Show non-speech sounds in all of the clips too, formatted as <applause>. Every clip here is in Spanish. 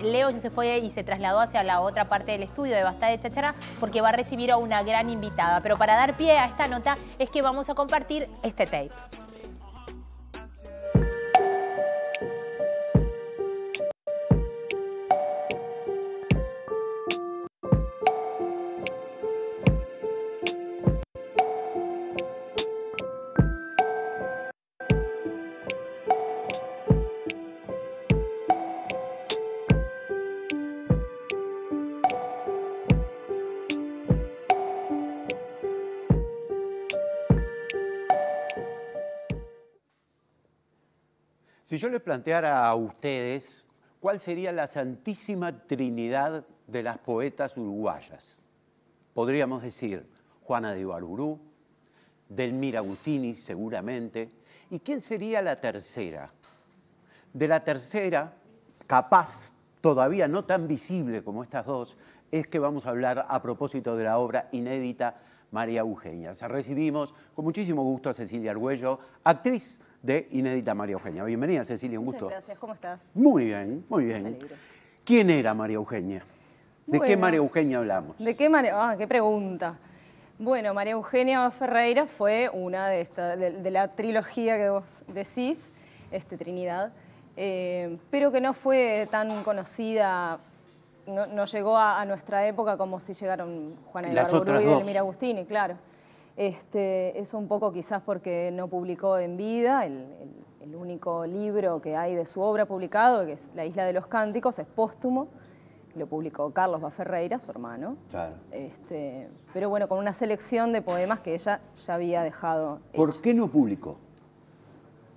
Leo ya se fue y se trasladó hacia la otra parte del estudio de Basta de Chachara porque va a recibir a una gran invitada. Pero para dar pie a esta nota es que vamos a compartir este tape. Si yo les planteara a ustedes cuál sería la santísima trinidad de las poetas uruguayas, podríamos decir Juana de Ibarburú, Delmira Agustini seguramente, ¿y quién sería la tercera? De la tercera, capaz, todavía no tan visible como estas dos, es que vamos a hablar a propósito de la obra inédita María Eugenia. Recibimos con muchísimo gusto a Cecilia Argüello, actriz de Inédita María Eugenia. Bienvenida, Cecilia, un gusto. gracias, ¿cómo estás? Muy bien, muy bien. ¿Quién era María Eugenia? ¿De qué María Eugenia hablamos? ¿De qué María? Ah, qué pregunta. Bueno, María Eugenia Ferreira fue una de, de, la trilogía que vos decís, este, Trinidad, eh, pero que no fue tan conocida, no, llegó a, nuestra época como si llegaron Juana de Barburú y Delmira Agustini, claro. Este, es un poco quizás porque no publicó en vida, el, único libro que hay de su obra publicado, que es La Isla de los Cánticos, es póstumo, lo publicó Carlos Baferreira, su hermano. Claro. Este, pero bueno, con una selección de poemas que ella ya había dejado. ¿Por qué no publicó?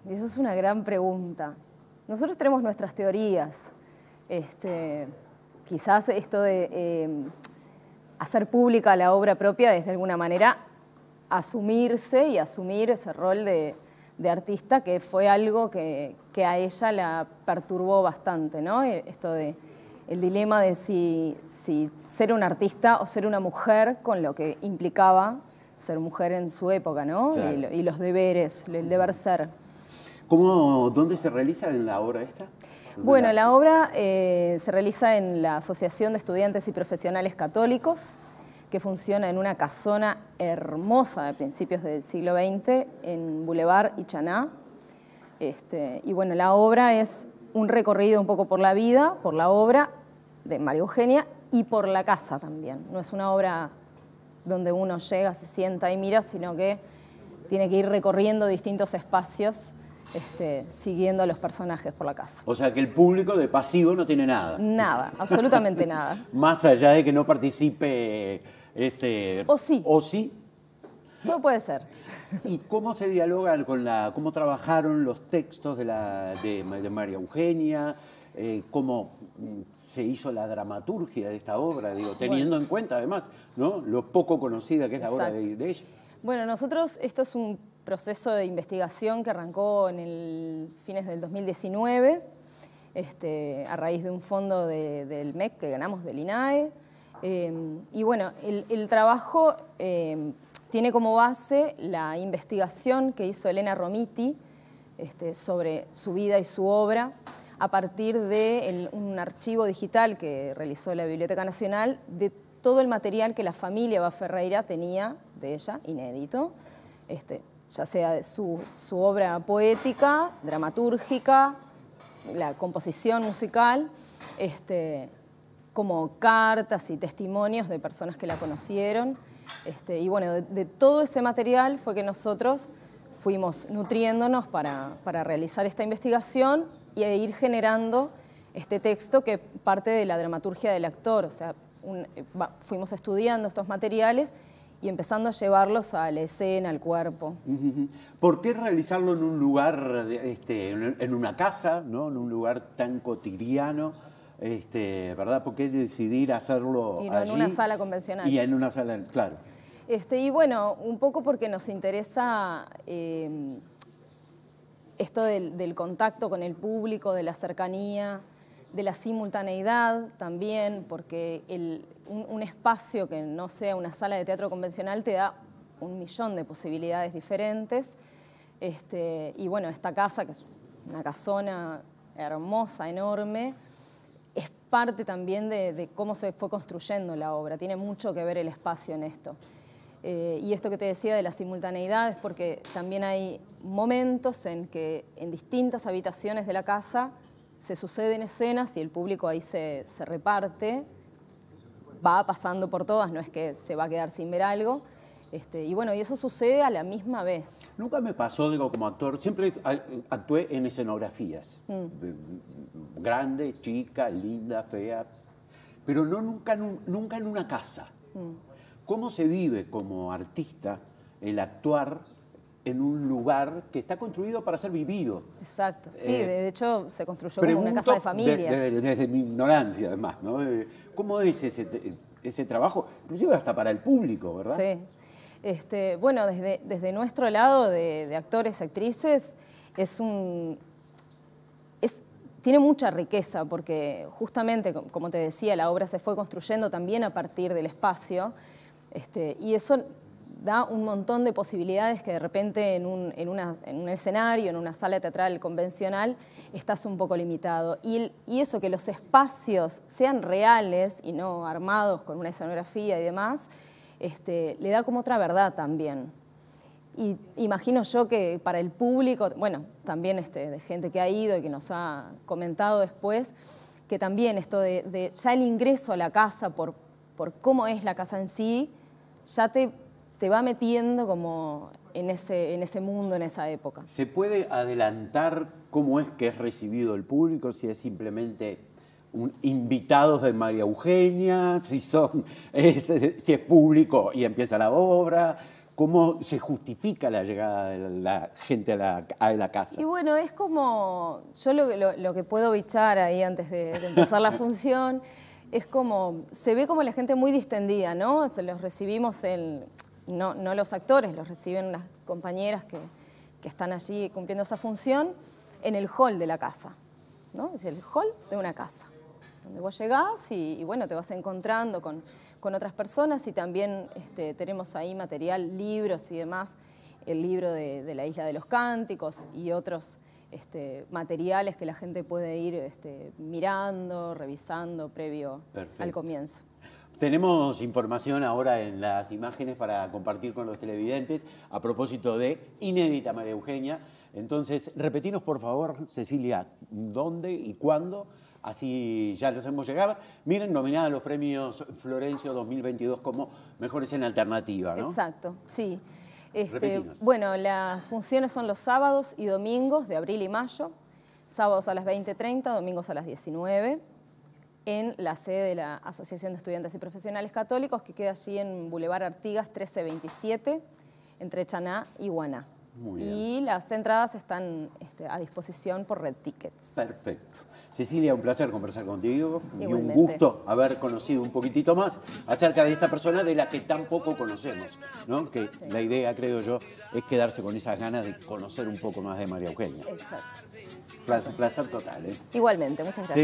eso es una gran pregunta. Nosotros tenemos nuestras teorías. Este, quizás esto de eh, hacer pública la obra propia es de alguna manera asumirse y asumir ese rol de, artista que fue algo que, a ella la perturbó bastante, ¿no? E, esto de el dilema de si, ser un artista o ser una mujer con lo que implicaba ser mujer en su época, ¿no? Y, los deberes, el deber ser. ¿Cómo, ¿Dónde se realiza en la obra esta? Bueno, la obra eh, se realiza en la Asociación de Estudiantes y Profesionales Católicos, que funciona en una casona hermosa de principios del siglo XX en Boulevard y Chaná. Este, y bueno, la obra es un recorrido un poco por la vida, por la obra de María Eugenia y por la casa también. No es una obra donde uno llega, se sienta y mira, sino que tiene que ir recorriendo distintos espacios este, siguiendo a los personajes por la casa. O sea que el público de pasivo no tiene nada. Nada, absolutamente nada. <laughs> Más allá de que no participe este, o sí. O sí. No puede ser. ¿Y cómo se dialogan con la, cómo trabajaron los textos de, la, de, María Eugenia? Eh, cómo mm, se hizo la dramaturgia de esta obra, digo, teniendo en cuenta además ¿no? lo poco conocida que es la obra de, ella. Bueno, nosotros, esto es un proceso de investigación que arrancó en el fines del 2019, este, a raíz de un fondo del MEC que ganamos del INAE. Em, y bueno, el, trabajo em, tiene como base la investigación que hizo Elena Romiti este, sobre su vida y su obra a partir de un archivo digital que realizó la Biblioteca Nacional de todo el material que la familia Ferreira tenía de ella, inédito, este, ya sea su obra poética, dramatúrgica, la composición musical, este, como cartas y testimonios de personas que la conocieron. Este, y bueno, de, todo ese material fue que nosotros fuimos nutriéndonos para, realizar esta investigación y ir generando este texto que parte de la dramaturgia del actor. O sea, fuimos estudiando estos materiales y empezando a llevarlos a la escena, al cuerpo. ¿Por qué realizarlo en un lugar, este, en una casa, ¿no? en un lugar tan cotidiano? Este, ¿verdad? ¿Por qué decidir hacerlo Y no en una sala convencional. Y en una sala, claro. Este, y bueno, un poco porque nos interesa eh, esto del, contacto con el público, de la cercanía, de la simultaneidad también, porque un, espacio que no sea una sala de teatro convencional te da un millón de posibilidades diferentes. Este, y bueno, esta casa, que es una casona hermosa, enorme, es parte también de, cómo se fue construyendo la obra, tiene mucho que ver el espacio en esto. Eh, y esto que te decía de la simultaneidad es porque también hay momentos en que en distintas habitaciones de la casa se suceden escenas y el público ahí se, se reparte, va pasando por todas, no es que se va a quedar sin ver algo, este, y bueno, y eso sucede a la misma vez. Nunca me pasó, digo, como actor, siempre actué en escenografías. Mm. Grande, chica, linda, fea, pero no nunca, nunca en una casa. Mm. ¿Cómo se vive como artista el actuar en un lugar que está construido para ser vivido. Exacto, sí, eh, de hecho se construyó como una casa de familia. desde mi ignorancia, además, ¿no? Eh, ¿Cómo es ese, ese trabajo? Inclusive hasta para el público, ¿verdad? Sí. Este, bueno, desde, nuestro lado de, actores, actrices, es un, tiene mucha riqueza porque justamente, como te decía, la obra se fue construyendo también a partir del espacio este, y eso da un montón de posibilidades que de repente en un, en, un escenario, en una sala teatral convencional, estás un poco limitado. Y, y, eso, que los espacios sean reales y no armados con una escenografía y demás, este, le da como otra verdad también. Y imagino yo que para el público, bueno, también este, de gente que ha ido y que nos ha comentado después, que también esto de, ya el ingreso a la casa por, por cómo es la casa en sí, ya te, te va metiendo como en ese, en ese mundo, en esa época. ¿Se puede adelantar cómo es que es recibido el público? Si es simplemente invitados de María Eugenia, si, son, <laughs> si es público y empieza la obra, cómo se justifica la llegada de la gente a la, a la casa. Y bueno, es como, yo lo, lo, que puedo bichar ahí antes de, empezar la <laughs> función, es como, se ve como la gente muy distendida, ¿no? Se los recibimos, en, no, no los actores, los reciben unas compañeras que, que están allí cumpliendo esa función, en el hall de la casa, ¿no? Es el hall de una casa donde vos llegás y, bueno, te vas encontrando con, otras personas y también este, tenemos ahí material, libros y demás, el libro de, la Isla de los Cánticos y otros este, materiales que la gente puede ir este, mirando, revisando previo al comienzo. Tenemos información ahora en las imágenes para compartir con los televidentes a propósito de Inédita María Eugenia. Entonces, repetimos por favor, Cecilia, dónde y cuándo Así ya los hemos llegado. Miren, nominada a los premios Florencio 2022 como Mejores en Alternativa, ¿no? Exacto, sí. Este, bueno, las funciones son los sábados y domingos de abril y mayo. Sábados a las 20.30, domingos a las 19 en la sede de la Asociación de Estudiantes y Profesionales Católicos, que queda allí en Boulevard Artigas 1327, entre Chaná y Guaná. Y las entradas están este, a disposición por Red Tickets. Perfecto. Cecilia, un placer conversar contigo y un gusto haber conocido un poquitito más acerca de esta persona de la que tan poco conocemos, ¿no? Que la idea, creo yo, es quedarse con esas ganas de conocer un poco más de María Eugenia. Exacto. Placer, placer total, ¿eh? Igualmente, muchas gracias.